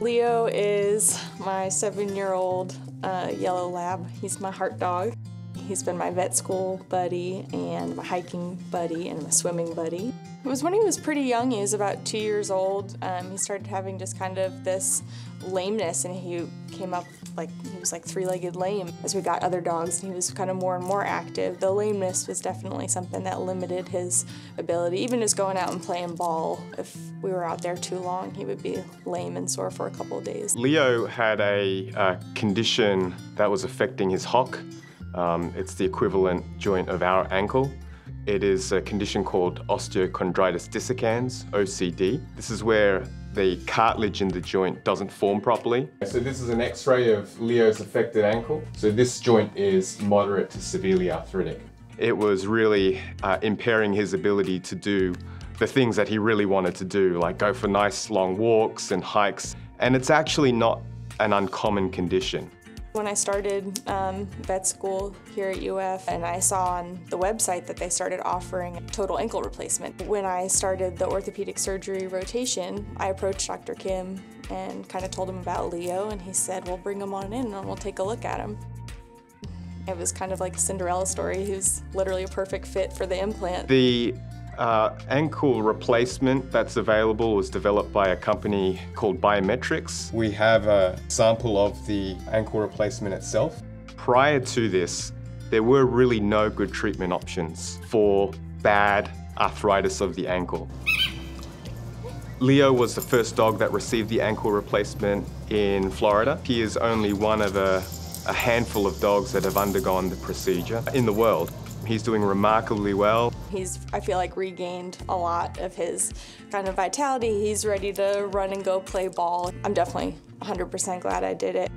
Leo is my seven-year-old uh, yellow lab. He's my heart dog. He's been my vet school buddy and my hiking buddy and my swimming buddy. It was when he was pretty young, he was about two years old. Um, he started having just kind of this lameness and he came up like he was like three-legged lame. As we got other dogs and he was kind of more and more active, the lameness was definitely something that limited his ability. Even just going out and playing ball, if we were out there too long, he would be lame and sore for a couple of days. Leo had a, a condition that was affecting his hock. Um, it's the equivalent joint of our ankle. It is a condition called osteochondritis dissecans, OCD. This is where the cartilage in the joint doesn't form properly. So this is an x-ray of Leo's affected ankle. So this joint is moderate to severely arthritic. It was really uh, impairing his ability to do the things that he really wanted to do, like go for nice long walks and hikes. And it's actually not an uncommon condition. When I started um, vet school here at UF and I saw on the website that they started offering total ankle replacement. When I started the orthopedic surgery rotation, I approached Dr. Kim and kind of told him about Leo and he said, well bring him on in and we'll take a look at him. It was kind of like a Cinderella story. He was literally a perfect fit for the implant. The uh, ankle replacement that's available was developed by a company called BioMedtrix. We have a sample of the ankle replacement itself. Prior to this, there were really no good treatment options for bad arthritis of the ankle. Leo was the first dog that received the ankle replacement in Florida. He is only one of a, a handful of dogs that have undergone the procedure in the world. He's doing remarkably well. He's, I feel like, regained a lot of his kind of vitality. He's ready to run and go play ball. I'm definitely 100% glad I did it.